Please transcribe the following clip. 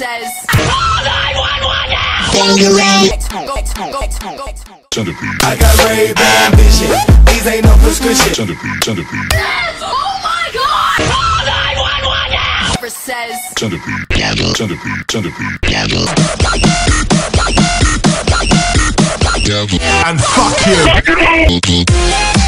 says, I now! I got Ray Ban vision. These ain't no prescription. Centipede. Centipede. Yes! Oh my god! Now! Says, Centipede. Centipede. Centipede. Devil. And fuck you!